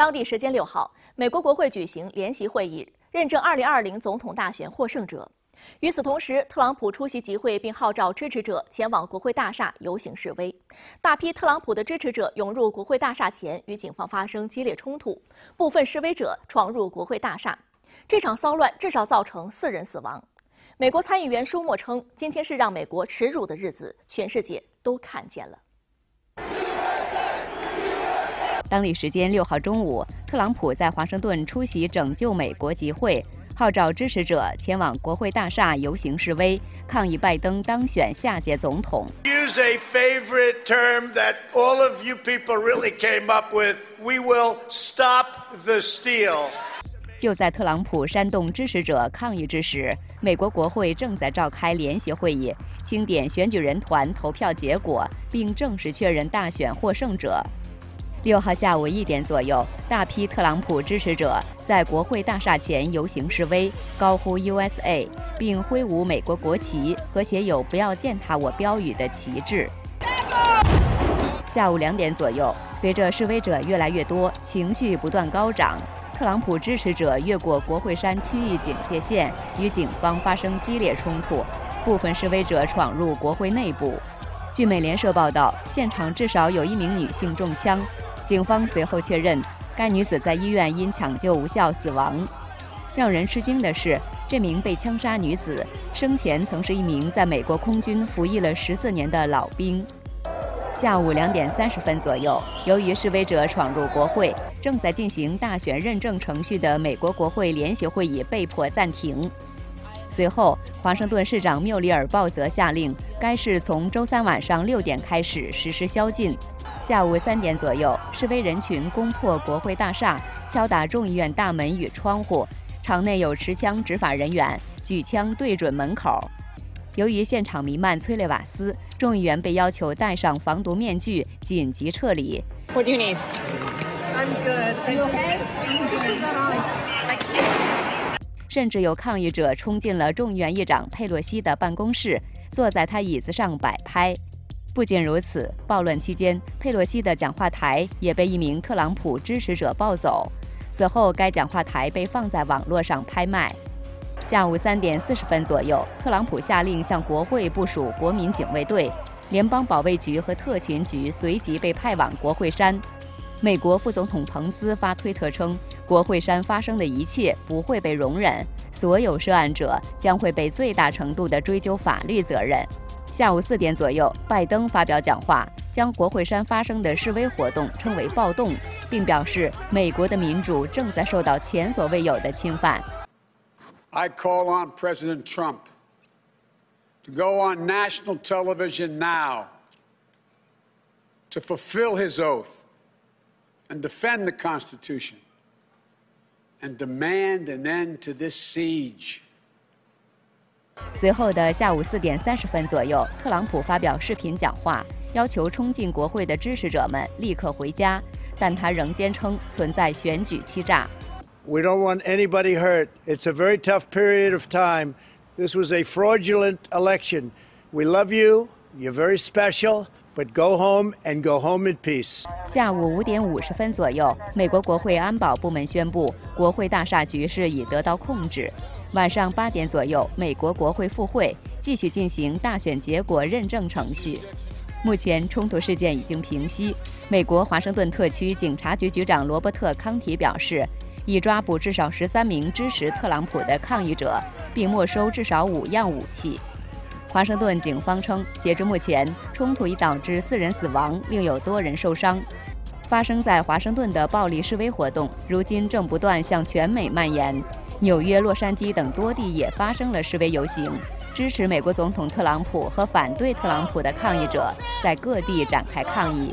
当地时间六号，美国国会举行联席会议，认证2020总统大选获胜者。与此同时，特朗普出席集会，并号召支持者前往国会大厦游行示威。大批特朗普的支持者涌入国会大厦前，与警方发生激烈冲突，部分示威者闯入国会大厦。这场骚乱至少造成四人死亡。美国参议员舒默称：“今天是让美国耻辱的日子，全世界都看见了。”当地时间六号中午，特朗普在华盛顿出席“拯救美国”集会，号召支持者前往国会大厦游行示威，抗议拜登当选下届总统。Use a favorite term that all of you people really came up with. We will stop the steal. 就在特朗普煽动支持者抗议之时，美国国会正在召开联席会议，清点选举人团投票结果，并正式确认大选获胜者。六号下午一点左右，大批特朗普支持者在国会大厦前游行示威，高呼 “USA”，并挥舞美国国旗和写有“不要践踏我”标语的旗帜。下午两点左右，随着示威者越来越多，情绪不断高涨，特朗普支持者越过国会山区域警戒线，与警方发生激烈冲突，部分示威者闯入国会内部。据美联社报道，现场至少有一名女性中枪。警方随后确认，该女子在医院因抢救无效死亡。让人吃惊的是，这名被枪杀女子生前曾是一名在美国空军服役了十四年的老兵。下午两点三十分左右，由于示威者闯入国会，正在进行大选认证程序的美国国会联席会议被迫暂停。随后，华盛顿市长缪里尔鲍泽下令，该市从周三晚上六点开始实施宵禁。下午三点左右，示威人群攻破国会大厦，敲打众议院大门与窗户，场内有持枪执法人员举枪对准门口。由于现场弥漫催泪瓦斯，众议员被要求戴上防毒面具，紧急撤离。What do you need? I'm good. Are you okay? 甚至有抗议者冲进了众议院议长佩洛西的办公室，坐在他椅子上摆拍。不仅如此，暴乱期间，佩洛西的讲话台也被一名特朗普支持者抱走。此后，该讲话台被放在网络上拍卖。下午三点四十分左右，特朗普下令向国会部署国民警卫队，联邦保卫局和特勤局随即被派往国会山。美国副总统彭斯发推特称：“国会山发生的一切不会被容忍，所有涉案者将会被最大程度的追究法律责任。”下午四点左右，拜登发表讲话，将国会山发生的示威活动称为暴动，并表示美国的民主正在受到前所未有的侵犯。I call on President Trump to go on national television now to fulfill his oath and defend the Constitution and demand an end to this siege. 随后的下午四点三十分左右，特朗普发表视频讲话，要求冲进国会的支持者们立刻回家，但他仍坚称存在选举欺诈。We don't want anybody hurt. It's a very tough period of time. This was a fraudulent election. We love you. You're very special. But go home and go home in peace. 下午五点五十分左右，美国国会安保部门宣布，国会大厦局势已得到控制。晚上八点左右，美国国会复会，继续进行大选结果认证程序。目前冲突事件已经平息。美国华盛顿特区警察局局长罗伯特·康提表示，已抓捕至少十三名支持特朗普的抗议者，并没收至少五样武器。华盛顿警方称，截至目前，冲突已导致四人死亡，另有多人受伤。发生在华盛顿的暴力示威活动，如今正不断向全美蔓延。纽约、洛杉矶等多地也发生了示威游行，支持美国总统特朗普和反对特朗普的抗议者在各地展开抗议。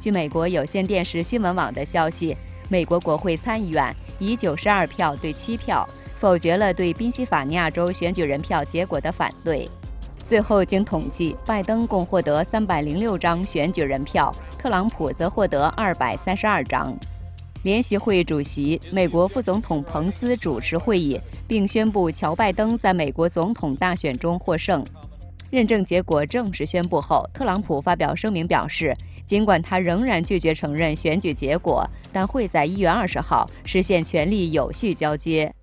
据美国有线电视新闻网的消息，美国国会参议院以九十二票对七票否决了对宾夕法尼亚州选举人票结果的反对。最后经统计，拜登共获得三百零六张选举人票，特朗普则获得二百三十二张。联席会议主席、美国副总统彭斯主持会议，并宣布乔拜登在美国总统大选中获胜。认证结果正式宣布后，特朗普发表声明表示，尽管他仍然拒绝承认选举结果，但会在一月二十号实现权力有序交接。